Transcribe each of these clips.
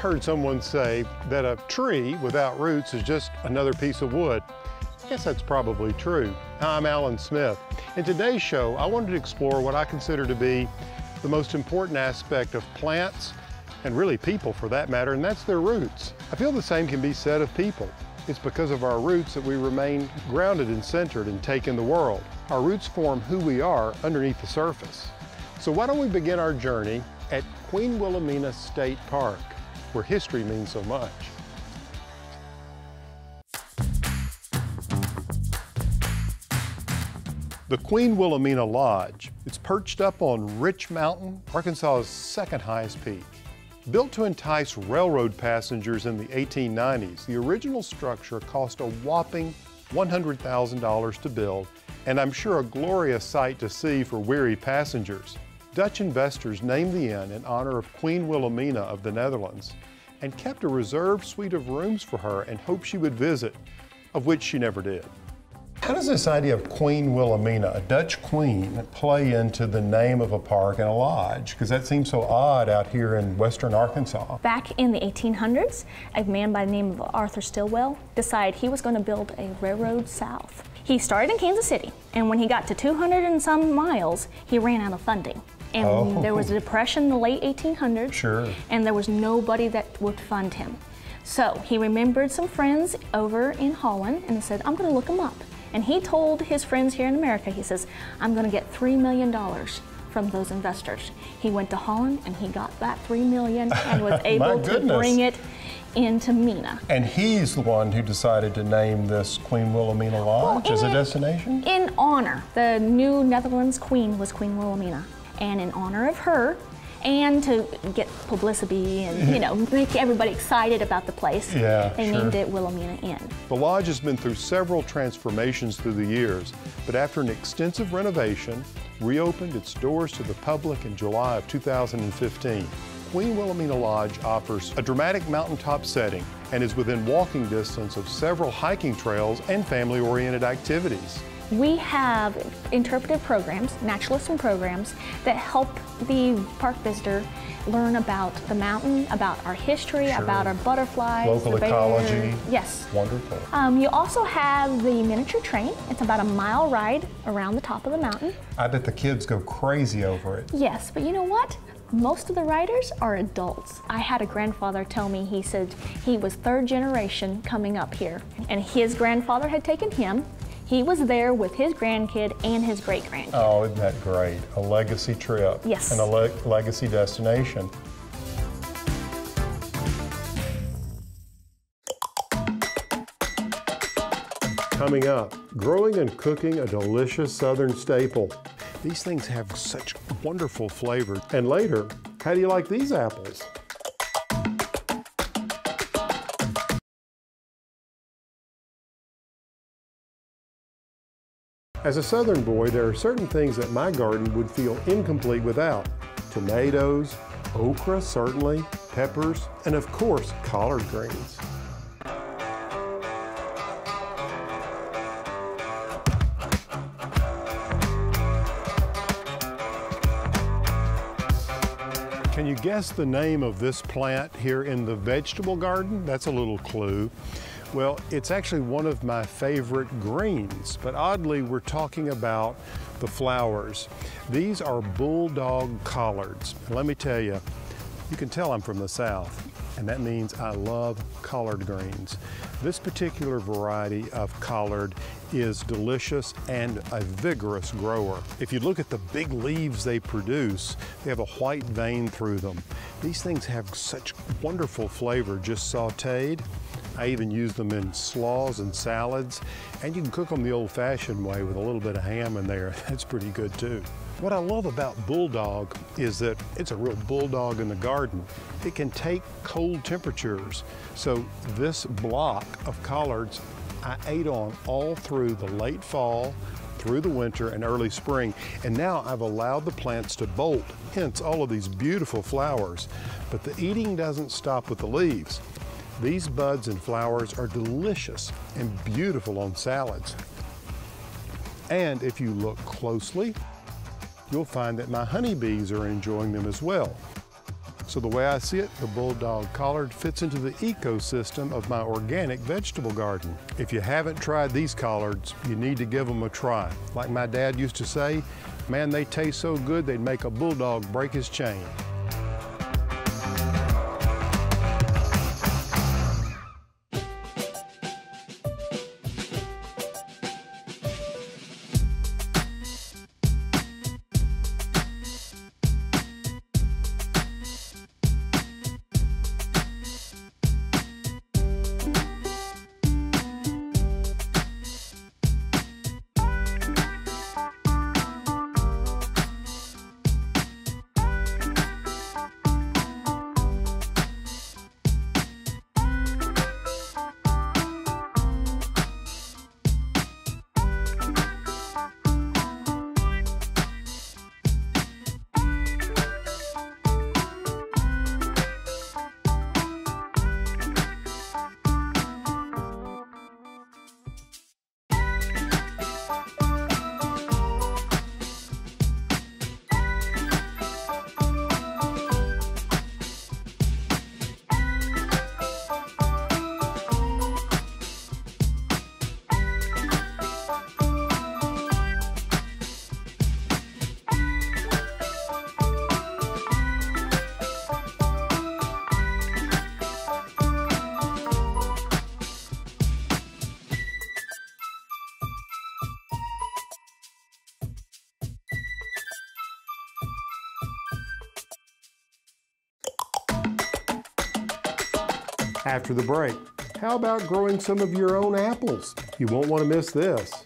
Heard someone say that a tree without roots is just another piece of wood. I guess that's probably true. I'm Allen Smith. In today's show, I wanted to explore what I consider to be the most important aspect of plants, and really people for that matter, and that's their roots. I feel the same can be said of people. It's because of our roots that we remain grounded and centered and take in the world. Our roots form who we are underneath the surface. So why don't we begin our journey at Queen Wilhelmina State Park, where history means so much. The Queen Wilhelmina Lodge. It's perched up on Rich Mountain, Arkansas's second highest peak. Built to entice railroad passengers in the 1890s, the original structure cost a whopping $100,000 to build, and I'm sure a glorious sight to see for weary passengers. Dutch investors named the inn in honor of Queen Wilhelmina of the Netherlands and kept a reserved suite of rooms for her and hoped she would visit, of which she never did. How does this idea of Queen Wilhelmina, a Dutch queen, play into the name of a park and a lodge? Because that seems so odd out here in western Arkansas. Back in the 1800s, a man by the name of Arthur Stilwell decided he was going to build a railroad south. He started in Kansas City, and when he got to 200 and some miles, he ran out of funding. And oh. there was a depression in the late 1800s, sure. and there was nobody that would fund him. So he remembered some friends over in Holland and he said, I'm going to look them up. And he told his friends here in America, he says, I'm going to get $3 million from those investors. He went to Holland and he got that 3 million and was able to bring it into Mena. And he's the one who decided to name this Queen Wilhelmina Lodge well, as a destination? In honor. The new Netherlands queen was Queen Wilhelmina. And in honor of her, and to get publicity and you know make everybody excited about the place. Yeah, they sure. named it Wilhelmina Inn. The lodge has been through several transformations through the years, but after an extensive renovation, reopened its doors to the public in July of 2015. Queen Wilhelmina Lodge offers a dramatic mountaintop setting and is within walking distance of several hiking trails and family-oriented activities. We have interpretive programs, naturalism programs, that help the park visitor learn about the mountain, about our history, sure. about our butterflies. Local ecology. Yes. Wonderful. Um, you also have the miniature train. It's about a mile ride around the top of the mountain. I bet the kids go crazy over it. Yes, but you know what? Most of the riders are adults. I had a grandfather tell me, he said he was third generation coming up here, and his grandfather had taken him he was there with his grandkid and his great grandkid. Oh, isn't that great? A legacy trip. Yes. And a le legacy destination. Coming up, growing and cooking a delicious southern staple. These things have such wonderful flavor. And later, how do you like these apples? As a southern boy, there are certain things that my garden would feel incomplete without. Tomatoes, okra certainly, peppers, and of course, collard greens. Can you guess the name of this plant here in the vegetable garden? That's a little clue. Well, it's actually one of my favorite greens, but oddly, we're talking about the flowers. These are bulldog collards. And let me tell you, you can tell I'm from the South, and that means I love collard greens. This particular variety of collard is delicious and a vigorous grower. If you look at the big leaves they produce, they have a white vein through them. These things have such wonderful flavor just sauteed. I even use them in slaws and salads, and you can cook them the old-fashioned way with a little bit of ham in there. That's pretty good too. What I love about bulldog is that it's a real bulldog in the garden. It can take cold temperatures. So this block of collards I ate on all through the late fall, through the winter and early spring. And now I've allowed the plants to bolt, hence all of these beautiful flowers. But the eating doesn't stop with the leaves. These buds and flowers are delicious and beautiful on salads. And if you look closely, you'll find that my honeybees are enjoying them as well. So the way I see it, the bulldog collard fits into the ecosystem of my organic vegetable garden. If you haven't tried these collards, you need to give them a try. Like my dad used to say, man, they taste so good they'd make a bulldog break his chain. After the break, how about growing some of your own apples? You won't want to miss this.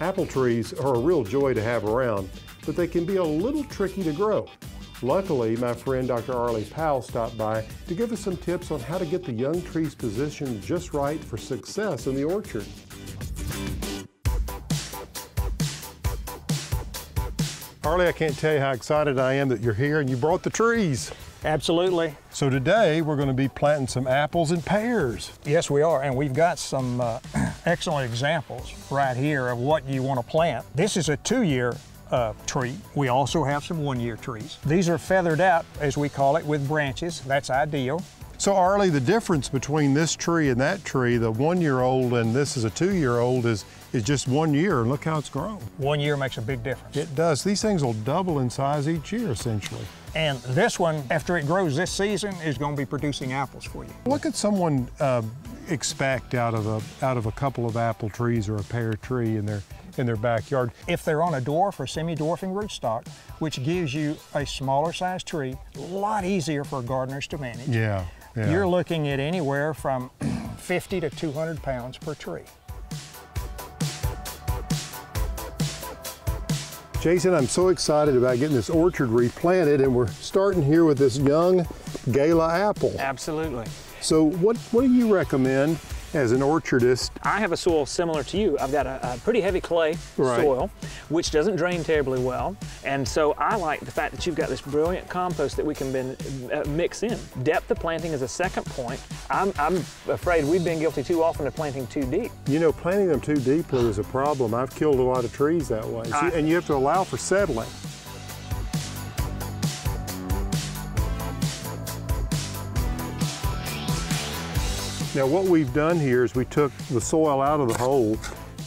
Apple trees are a real joy to have around, but they can be a little tricky to grow. Luckily, my friend Dr. Arlie Powell stopped by to give us some tips on how to get the young trees positioned just right for success in the orchard. Arlie, I can't tell you how excited I am that you're here and you brought the trees. Absolutely. So today we're going to be planting some apples and pears. Yes, we are, and we've got some uh, excellent examples right here of what you want to plant. This is a two-year uh, tree. We also have some one-year trees. These are feathered out, as we call it, with branches. That's ideal. So Arlie, the difference between this tree and that tree, the one-year-old and this is a two-year-old, is, is just one year, and look how it's grown. One year makes a big difference. It does. These things will double in size each year, essentially. And this one, after it grows this season, is going to be producing apples for you. What could someone uh, expect out of a out of a couple of apple trees or a pear tree in their in their backyard? If they're on a dwarf or semi-dwarfing rootstock, which gives you a smaller size tree, a lot easier for gardeners to manage. Yeah. Yeah. You're looking at anywhere from 50 to 200 pounds per tree. Jason, I'm so excited about getting this orchard replanted and we're starting here with this young Gala apple. Absolutely. So what, what do you recommend as an orchardist? I have a soil similar to you. I've got a, a pretty heavy clay Right. soil, which doesn't drain terribly well. And so I like the fact that you've got this brilliant compost that we can bin, uh, mix in. Depth of planting is a second point. I'm, I'm afraid we've been guilty too often of planting too deep. You know, planting them too deeply is a problem. I've killed a lot of trees that way. I- and you have to allow for settling. Now what we've done here is we took the soil out of the hole,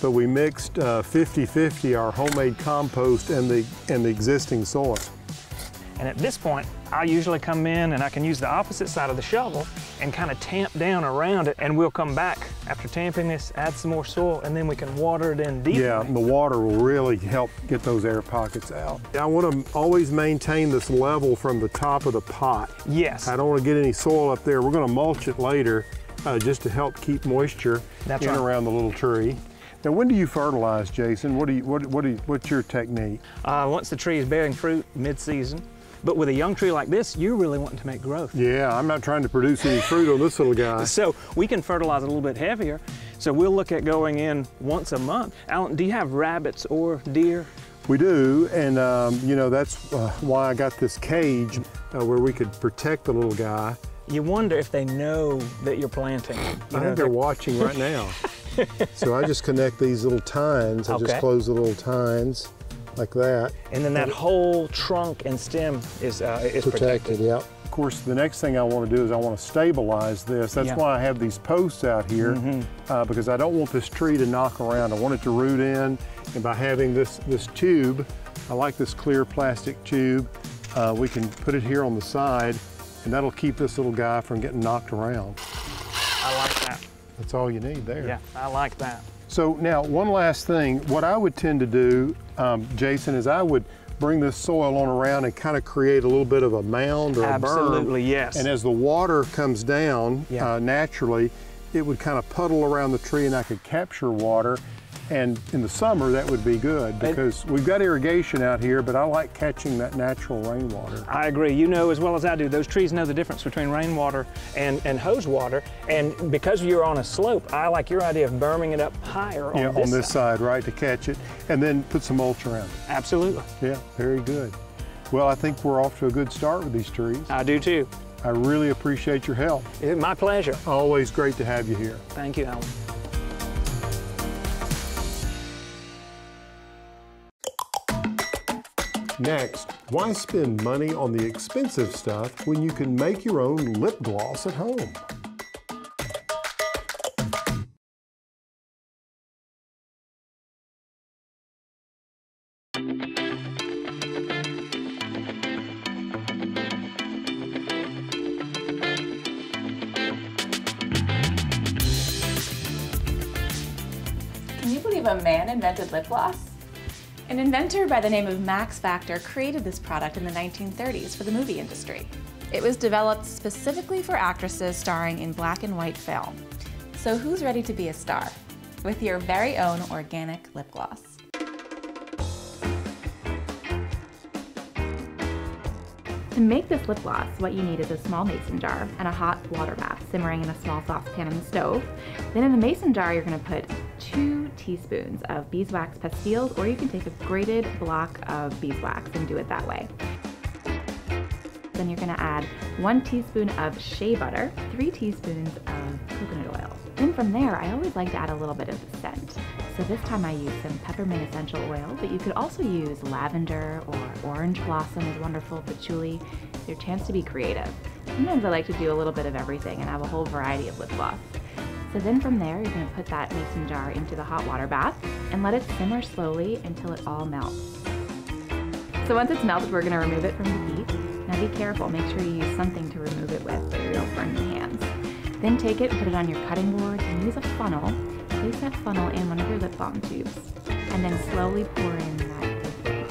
but we mixed 50-50 our homemade compost and the, and the existing soil. And at this point, I usually come in and I can use the opposite side of the shovel and kind of tamp down around it. And we'll come back after tamping this, add some more soil, and then we can water it in deeper. Yeah, the water will really help get those air pockets out. I want to always maintain this level from the top of the pot. Yes. I don't want to get any soil up there. We're going to mulch it later uh, just to help keep moisture That's in right. around the little tree. Now, when do you fertilize, Jason? What do you, what, what do you, what's your technique? Uh, once the tree is bearing fruit mid-season. But with a young tree like this, you're really wanting to make growth. Yeah, I'm not trying to produce any fruit on this little guy. So we can fertilize a little bit heavier. So we'll look at going in once a month. Allen, do you have rabbits or deer? We do, and um, you know that's uh, why I got this cage uh, where we could protect the little guy. You wonder if they know that you're planting. You I know, think they're they're- watching right now. so I just connect these little tines. I Okay. just close the little tines like that. And then that whole trunk and stem is, uh, is protected. Protected, yeah. Of course, the next thing I want to do is I want to stabilize this. That's Yeah. why I have these posts out here uh, because I don't want this tree to knock around. I want it to root in, and by having this this tube, I like this clear plastic tube. Uh, we can put it here on the side, and that'll keep this little guy from getting knocked around. I like that. That's all you need there. Yeah, I like that. So now, one last thing. What I would tend to do, um, Jason, is I would bring this soil on around and kind of create a little bit of a mound or a berm. Absolutely, yes. And as the water comes down Yeah. uh, naturally, it would kind of puddle around the tree and I could capture water. And in the summer, that would be good because we've got irrigation out here, but I like catching that natural rainwater. I agree. You know as well as I do, those trees know the difference between rainwater and, and hose water. And because you're on a slope, I like your idea of berming it up higher Yeah, on this, on this side. side, right, to catch it, and then put some mulch around it. Absolutely. Yeah, very good. Well, I think we're off to a good start with these trees. I do too. I really appreciate your help. It's my pleasure. Always great to have you here. Thank you, Allen. Next, why spend money on the expensive stuff when you can make your own lip gloss at home? Can you believe a man invented lip gloss? An inventor by the name of Max Factor created this product in the 1930s for the movie industry. It was developed specifically for actresses starring in black and white film. So who's ready to be a star? With your very own organic lip gloss. To make this lip gloss, what you need is a small mason jar and a hot water bath simmering in a small saucepan on the stove. Then in the mason jar, you're gonna put two teaspoons of beeswax pastilles, or you can take a grated block of beeswax and do it that way. Then you're gonna add one teaspoon of shea butter, three teaspoons of coconut oil. Then from there, I always like to add a little bit of scent. So this time I used some peppermint essential oil, but you could also use lavender or orange blossom is wonderful, patchouli. Your chance to be creative. Sometimes I like to do a little bit of everything and have a whole variety of lip gloss. So then from there, you're gonna put that mason jar into the hot water bath and let it simmer slowly until it all melts. So once it's melted, we're gonna remove it from the heat. Now be careful, make sure you use something to remove it with so you don't burn your hands. Then take it, and put it on your cutting board, and use a funnel. Place that funnel in one of your lip balm tubes, and then slowly pour in that liquid.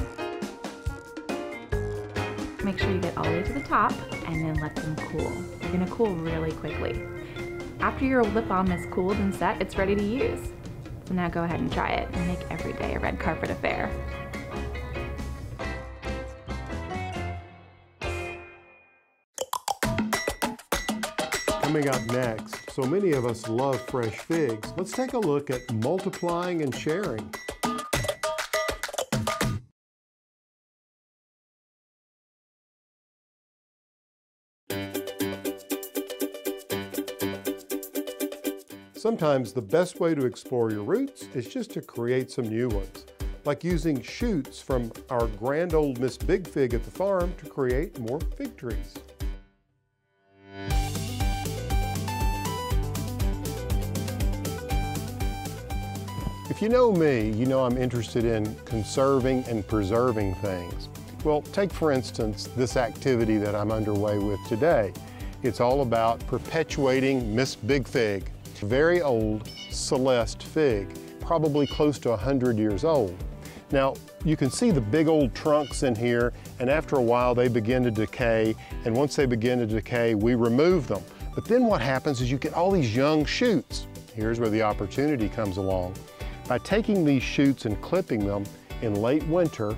Make sure you get all the way to the top, and then let them cool. They're gonna cool really quickly. After your lip balm is cooled and set, it's ready to use. So now go ahead and try it and make every day a red carpet affair. Coming up next, so many of us love fresh figs. Let's take a look at multiplying and sharing. Sometimes the best way to explore your roots is just to create some new ones, like using shoots from our grand old Miss Big Fig at the farm to create more fig trees. If you know me, you know I'm interested in conserving and preserving things. Well, take for instance this activity that I'm underway with today. It's all about perpetuating Miss Big Fig, very old Celeste fig, probably close to 100 years old. Now, you can see the big old trunks in here, and after a while they begin to decay, and once they begin to decay, we remove them. But then what happens is you get all these young shoots. Here's where the opportunity comes along. By taking these shoots and clipping them in late winter,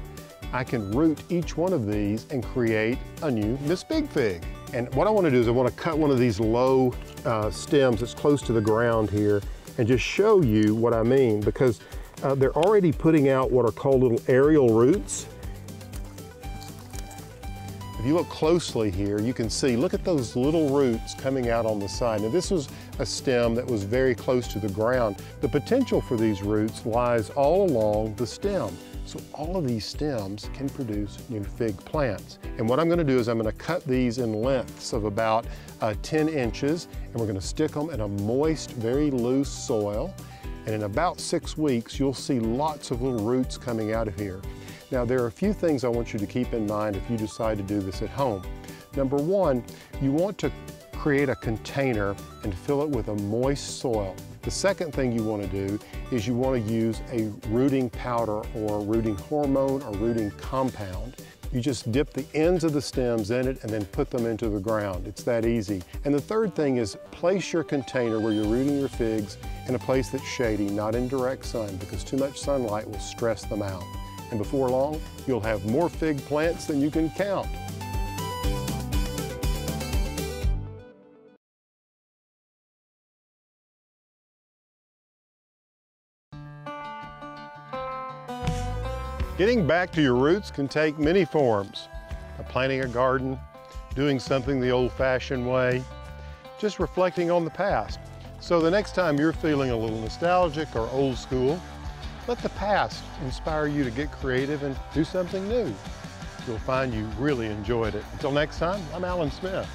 I can root each one of these and create a new Miss Big Fig. And what I want to do is I want to cut one of these low uh, stems that's close to the ground here and just show you what I mean because uh, they're already putting out what are called little aerial roots. If you look closely here, you can see, look at those little roots coming out on the side. Now this was a stem that was very close to the ground. The potential for these roots lies all along the stem. So all of these stems can produce new fig plants. And what I'm gonna do is I'm gonna cut these in lengths of about uh, 10 inches, and we're gonna stick them in a moist, very loose soil. And in about six weeks, you'll see lots of little roots coming out of here. Now, there are a few things I want you to keep in mind if you decide to do this at home. Number one, you want to create a container and fill it with a moist soil. The second thing you want to do is you want to use a rooting powder or rooting hormone or rooting compound. You just dip the ends of the stems in it and then put them into the ground. It's that easy. And the third thing is place your container where you're rooting your figs in a place that's shady, not in direct sun, because too much sunlight will stress them out and before long, you'll have more fig plants than you can count. Getting back to your roots can take many forms. Planting a garden, doing something the old-fashioned way, just reflecting on the past. So the next time you're feeling a little nostalgic or old school, let the past inspire you to get creative and do something new. You'll find you really enjoyed it. Until next time, I'm Allen Smith.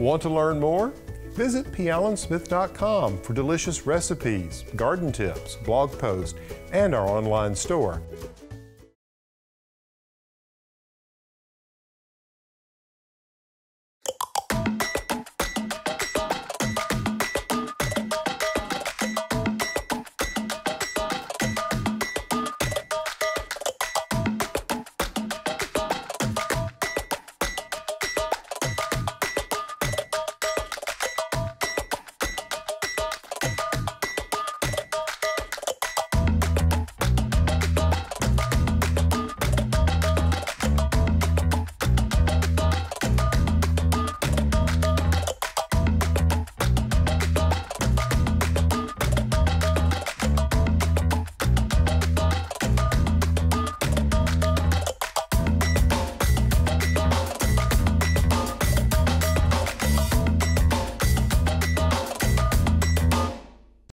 Want to learn more? Visit pallensmith.com for delicious recipes, garden tips, blog posts, and our online store.